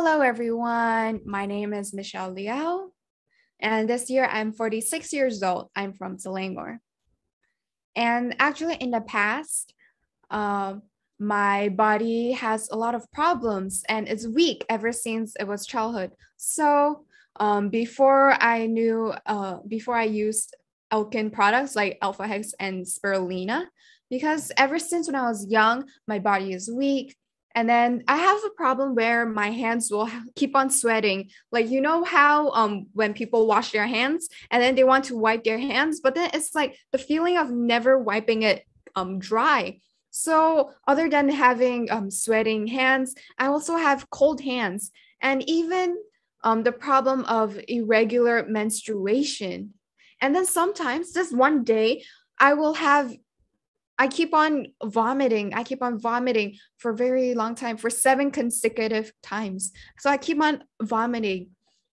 Hello, everyone. My name is Michelle Liao, and this year I'm 46 years old. I'm from Selangor. And actually, in the past, um, my body has a lot of problems and it's weak ever since it was childhood. So um, before I knew, uh, before I used Elken products like Alpha Hex and Spirulina, because ever since when I was young, my body is weak. And then I have a problem where my hands will keep on sweating. Like you know how um when people wash their hands and then they want to wipe their hands, but then it's like the feeling of never wiping it um dry. So other than having um sweating hands, I also have cold hands and even um the problem of irregular menstruation. And then sometimes just one day I will have I keep on vomiting. I keep on vomiting for a very long time, for seven consecutive times. So I keep on vomiting.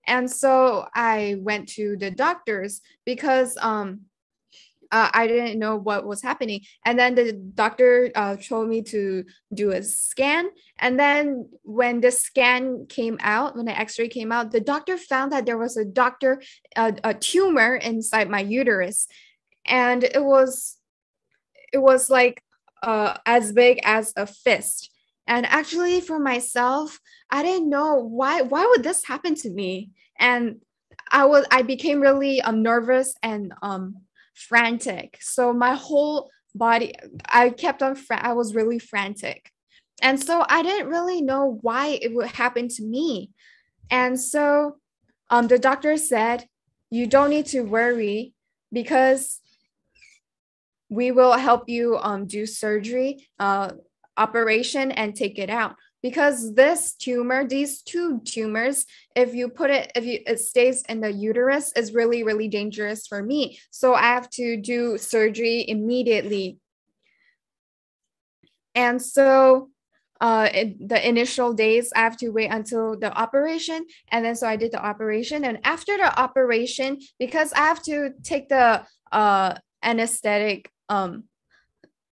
And so I went to the doctors because um, uh, I didn't know what was happening. And then the doctor uh, told me to do a scan. And then when the scan came out, when the x ray came out, the doctor found that there was a doctor, uh, a tumor inside my uterus. And it was it was like uh, as big as a fist. And actually, for myself, I didn't know why why would this happen to me. And I was I became really um, nervous and um, frantic. So my whole body, I kept on. I was really frantic, and so I didn't really know why it would happen to me. And so, um, the doctor said, "You don't need to worry because we will help you um, do surgery, uh, operation, and take it out. Because this tumor, these two tumors, if you put it, if you, it stays in the uterus, is really, really dangerous for me. So I have to do surgery immediately. And so uh, in the initial days, I have to wait until the operation. And then so I did the operation. And after the operation, because I have to take the uh, anesthetic um,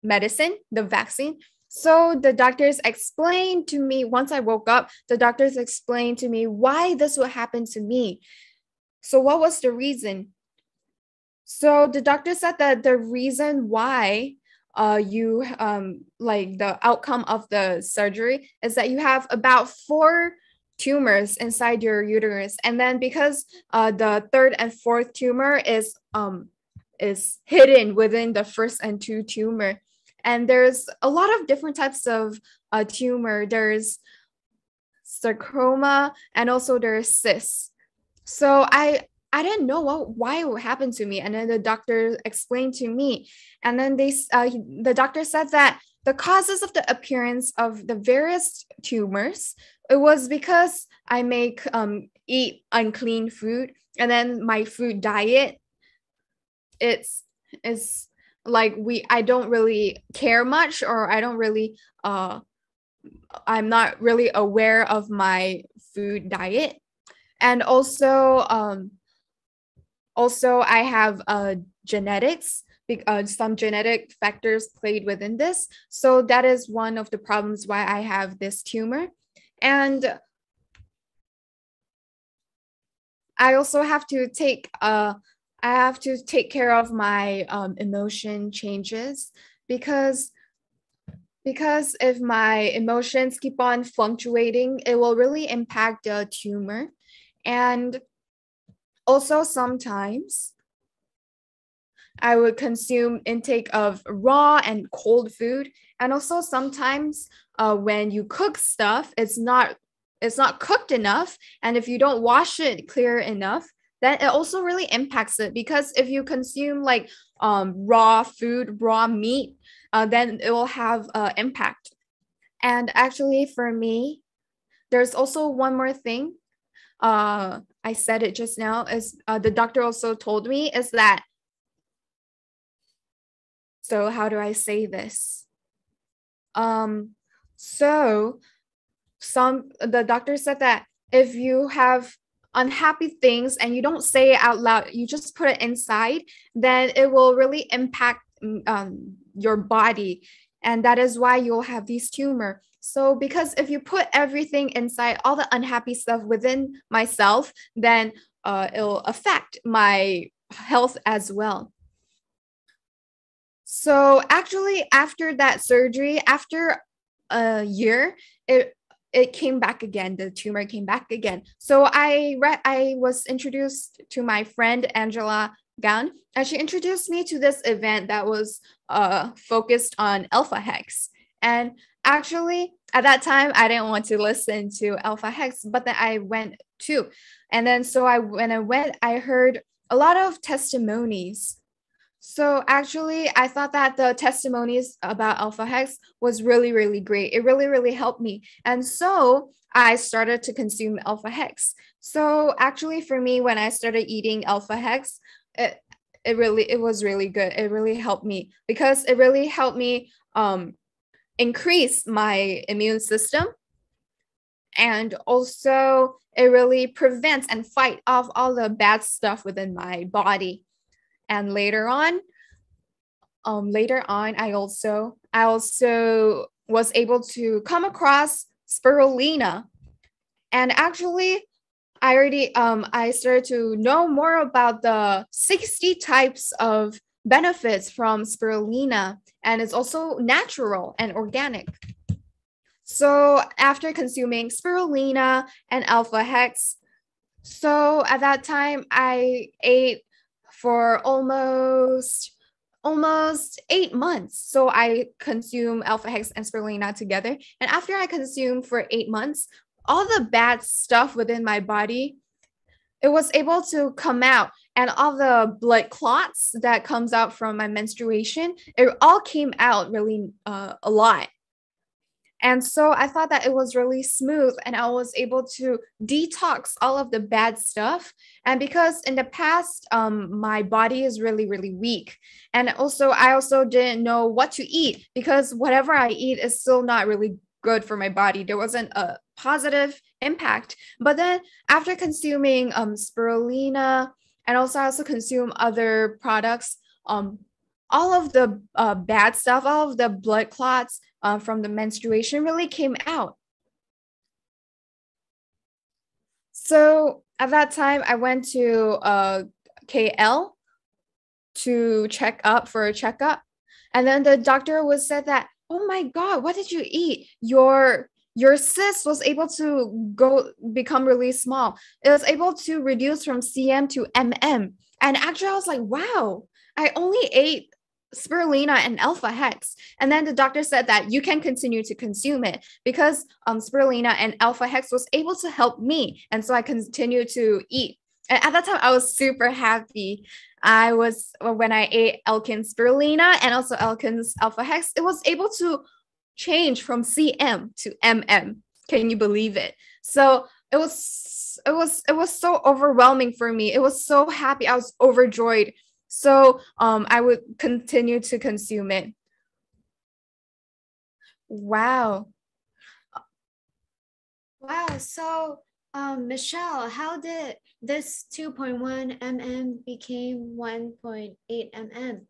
medicine, the vaccine. So the doctors explained to me once I woke up, the doctors explained to me why this would happen to me. So, what was the reason? So, the doctor said that the reason why uh, you um, like the outcome of the surgery is that you have about four tumors inside your uterus and then because uh, the third and fourth tumor is um, is hidden within the first and two tumor. And there's a lot of different types of uh, tumor. There's sarcoma and also there's cysts. So I I didn't know what why it would happen to me, and then the doctor explained to me, and then they uh, the doctor said that the causes of the appearance of the various tumors it was because I make um eat unclean food, and then my food diet it's it's like we I don't really care much or I don't really uh I'm not really aware of my food diet. And also um also I have uh genetics uh, some genetic factors played within this. So that is one of the problems why I have this tumor. And I also have to take uh I have to take care of my um, emotion changes because because if my emotions keep on fluctuating, it will really impact the tumor. And also sometimes I would consume intake of raw and cold food. And also sometimes uh, when you cook stuff, it's not it's not cooked enough. And if you don't wash it clear enough, then it also really impacts it because if you consume like um, raw food, raw meat, uh, then it will have uh, impact. And actually, for me, there's also one more thing. Uh, I said it just now. Is uh, the doctor also told me is that. So how do I say this? Um, so some the doctor said that if you have unhappy things and you don't say it out loud, you just put it inside, then it will really impact mm, um, your body. And that is why you'll have these tumor. So because if you put everything inside, all the unhappy stuff within myself, then uh, it'll affect my health as well. So actually, after that surgery, after a year, it it came back again. The tumor came back again. So I read. I was introduced to my friend Angela Gan, and she introduced me to this event that was uh, focused on alpha hex. And actually, at that time, I didn't want to listen to alpha hex, but then I went too. And then so I when I went, I heard a lot of testimonies. So actually, I thought that the testimonies about alpha hex was really, really great. It really, really helped me. And so I started to consume alpha hex. So actually, for me, when I started eating alpha hex, it it really it was really good. It really helped me because it really helped me um increase my immune system and also it really prevents and fight off all the bad stuff within my body and later on um later on i also i also was able to come across spirulina. And actually i already um i started to know more about the 60 types of benefits from spirulina. And it's also natural and organic. So after consuming spirulina and alpha hex, so at that time I ate for almost almost eight months. So I consume alpha hex and spirulina together. And after I consume for eight months, all the bad stuff within my body, it was able to come out. And all the blood clots that comes out from my menstruation, it all came out really uh, a lot. And so I thought that it was really smooth and I was able to detox all of the bad stuff. And because in the past, um, my body is really, really weak. And also, I also didn't know what to eat because whatever I eat is still not really good for my body. There wasn't a positive impact. But then after consuming um, spirulina, and also I also consume other products, um, all of the uh, bad stuff, all of the blood clots uh, from the menstruation really came out. So at that time, I went to uh, KL to check up for a checkup. And then the doctor was said that, oh my God, what did you eat? Your your cyst was able to go become really small. It was able to reduce from cm to mm. And actually, I was like, wow, I only ate spirulina and alpha hex. And then the doctor said that you can continue to consume it because um, spirulina and alpha hex was able to help me. And so I continued to eat. And at that time, I was super happy. I was, when I ate Elken spirulina and also Elken's alpha hex, it was able to change from CM to MM. Can you believe it? So it was, it was, it was so overwhelming for me. It was so happy. I was overjoyed so um, I would continue to consume it. Wow. Wow. So um, Michelle, how did this 2.1 mm became 1.8 mm?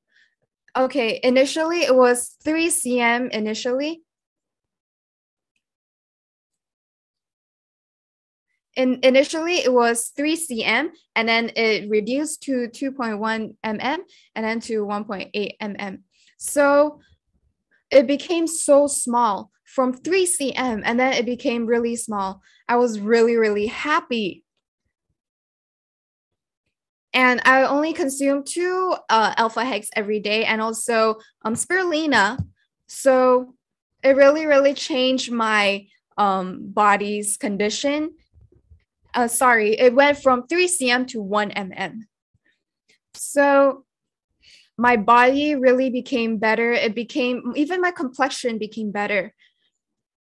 Okay, initially it was 3 cm initially, in, initially it was 3 cm and then it reduced to 2.1 mm and then to 1.8 mm. So it became so small from 3 cm and then it became really small. I was really, really happy. And I only consume two uh, alpha hex every day and also um, spirulina. So it really, really changed my um, body's condition uh, sorry, it went from 3 cm to 1 mm. So my body really became better. It became, even my complexion became better.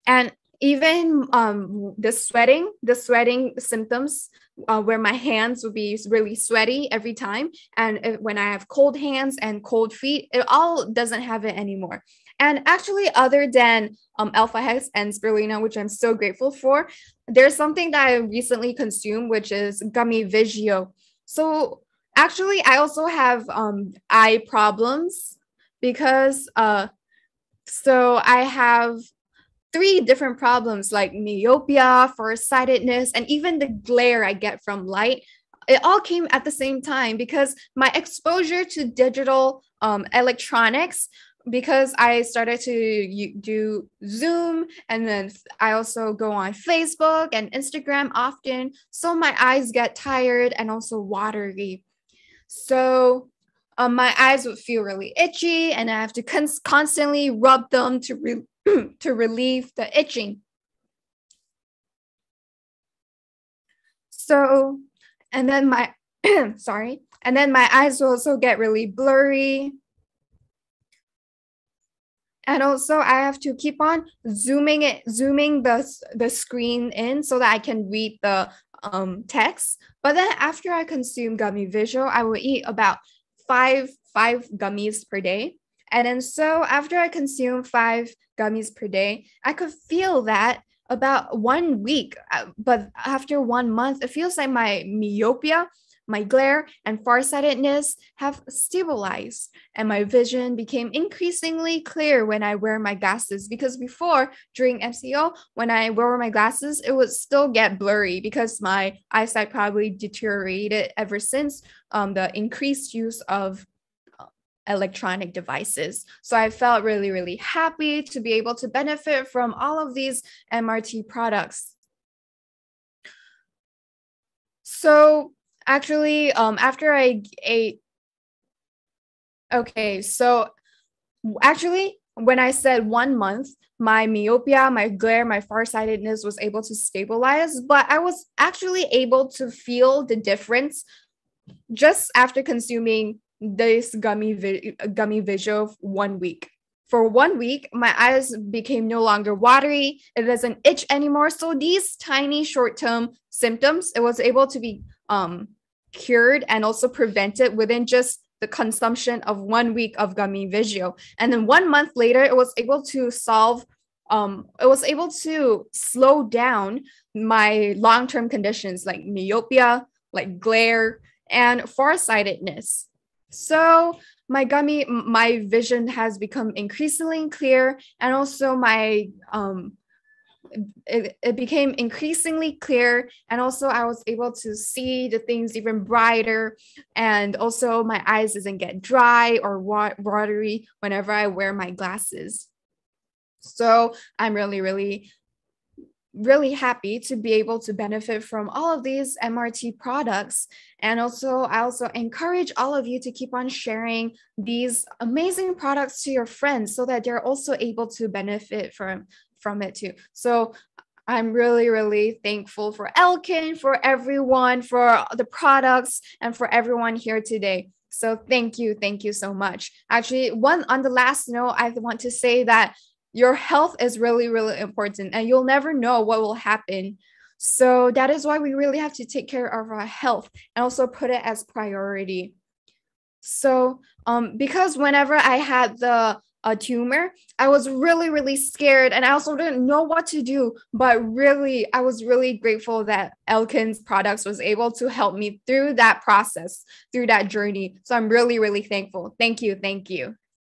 And even um, the sweating, the sweating symptoms, uh, where my hands would be really sweaty every time. And if, when I have cold hands and cold feet, it all doesn't have it anymore. And actually, other than um, alpha hex and spirulina, which I'm so grateful for, there's something that I recently consumed, which is gummy Visual. So actually, I also have um, eye problems because uh, so I have three different problems like myopia, farsightedness, and even the glare I get from light. It all came at the same time because my exposure to digital um, electronics because I started to do Zoom and then I also go on Facebook and Instagram often. So my eyes get tired and also watery. So um, my eyes would feel really itchy and I have to cons- constantly rub them to, re- to relieve the itching. So, and then my, sorry, and then my eyes will also get really blurry and also I have to keep on zooming it, zooming the the screen in so that I can read the um, text. But then after I consume gummy visual, I will eat about five five gummies per day. And then so after I consume five gummies per day, I could feel that about one week. Uh, but after one month, it feels like my myopia my glare and farsightedness have stabilized, and my vision became increasingly clear when I wear my glasses. Because before, during MCO, when I wore my glasses, it would still get blurry because my eyesight probably deteriorated ever since um, the increased use of uh, electronic devices. So I felt really, really happy to be able to benefit from all of these MRT products. So Actually, um, after I ate, okay, so actually, when I said one month, my myopia, my glare, my farsightedness was able to stabilize, but I was actually able to feel the difference just after consuming this gummy vi- gummy visual one week. For one week, my eyes became no longer watery. It doesn't itch anymore. So these tiny short-term symptoms, it was able to be um cured and also prevented within just the consumption of one week of gummy visual. And then one month later, it was able to solve, um, it was able to slow down my long-term conditions like myopia, like glare, and farsightedness. So my gummy, my vision has become increasingly clear, and also my um, it, it became increasingly clear. And also i was able to see the things even brighter. And also my eyes doesn't get dry or watery whenever i wear my glasses. So i'm really really really happy to be able to benefit from all of these MRT products. And also, I also encourage all of you to keep on sharing these amazing products to your friends so that they're also able to benefit from from it too. So I'm really, really thankful for Elken, for everyone, for the products, and for everyone here today. So thank you, thank you so much. Actually, one on the last note, I want to say that your health is really, really important, and you'll never know what will happen. So that is why we really have to take care of our health and also put it as priority. So um, because whenever I had the a tumor, I was really, really scared. And I also didn't know what to do. But really, I was really grateful that Elken's products was able to help me through that process, through that journey. So I'm really, really thankful. Thank you. Thank you.